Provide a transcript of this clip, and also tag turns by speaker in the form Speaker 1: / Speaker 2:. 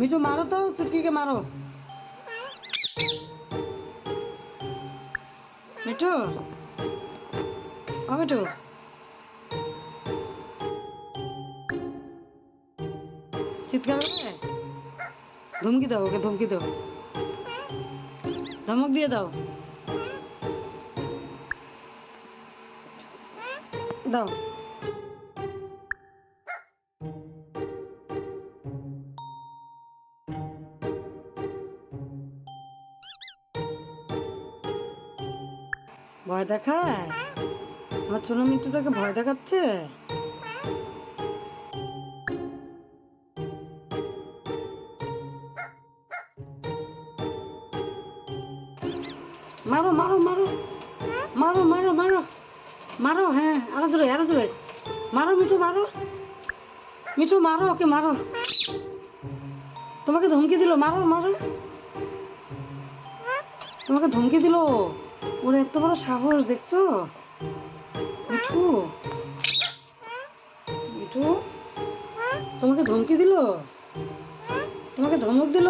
Speaker 1: মিঠু মারো তো চুটকিকে মারো মিঠু ও মিঠু চিৎকার করে ধমকি দাও ওকে ধমকি দাও ধমক দিয়ে দাও দাও ভয় দেখায়? আমার ছোট মিত্রটাকে ভয় দেখাচ্ছে? মারো মারো মারো। মারো মারো মারো। মারো হ্যাঁ আরও জোরে আরও জোরে। মারো, মিঠু মারো। মিঠু, মারো, ওকে মারো। তোমাকে ধমকি দিল, মারো মারো। তোমাকে ধমকি দিল? ওর এত বড় সাহস, দেখছ? মিঠু। মিঠু, তোমাকে ধমকি দিল? তোমাকে ধমক দিল?